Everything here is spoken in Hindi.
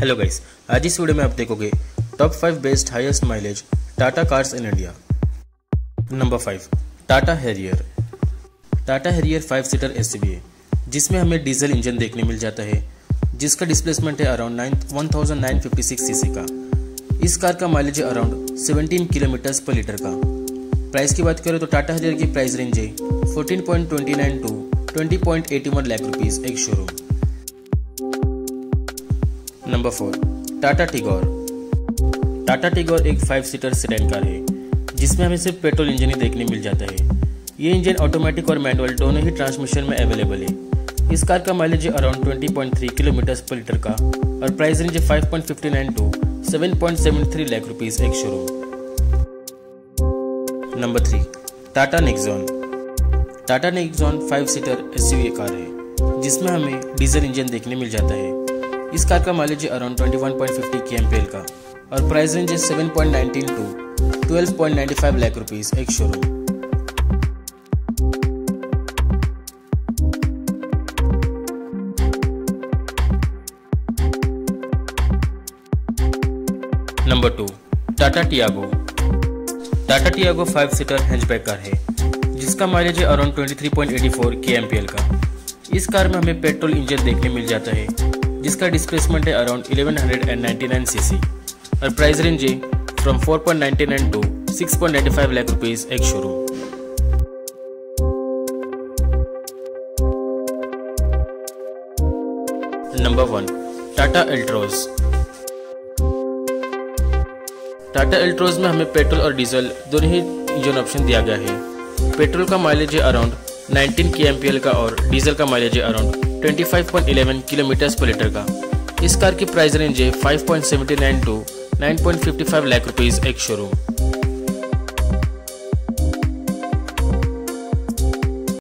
हेलो गाइस आज इस वीडियो में आप देखोगे top five best highest mileage Tata cars in India number five Tata Harrier Tata Harrier five seater S जिसमें हमें डीजल इंजन देखने मिल जाता है, जिसका डिस्प्लेसमेंट है around nine one thousand nine fifty six C का। इस कार का माइलेज है around seventeen kilometres per litre का। प्राइस की बात करें तो टाटा हैरियर की प्राइस रेंज है fourteen point twenty nine to twenty point eighty one lakh rupees ex showroom number four, Tata Tigor. Tata Tigor एक फाइव सीटर सेडान कार है, जिसमें हमें सिर्फ़ पेट्रोल इंजन ही देखने मिल जाता है। ये इंजन ऑटोमेटिक और मैनुअल दोनों ही ट्रांसमिशन में अवेलेबल है। इस कार का mileage around 20.3 kilometre per litre का और प्राइस रेंज है 5.59 to 7.73 lakh rupees ex showroom number three Tata Nexon. Tata Nexon five seater S car है, जिसमें हमें डीजल इंजन देखने मिल जाता है। इस कार का माइलेज है अराउंड 21.50 के का और प्राइस रेंज है 7.19 to 12.95 lakh rupees ex showroom number two Tata Tiago Tata Tiago five seater hatchback car है, जिसका माइलेज है अराउंड 23.84 के का। इस कार में हमें पेट्रोल इंजन देखने मिल जाता है जिसका डिस्प्लेसमेंट है अराउंड 1199 सीसी और प्राइस रेंज है from 4.99 to 6.95 lakh rupees ex showroom number one Tata Altroz Tata Altroz में हमें पेट्रोल और डीजल दोनों ही इंजन ऑप्शन दिया गया है. पेट्रोल का माइलेज है अराउंड 19 के का और डीजल का माइलेज है अराउंड 25.11 किलोमीटर पर लीटर का। इस कार की प्राइस रेंज है 5.79 to 9.55 lakh rupees ex showroom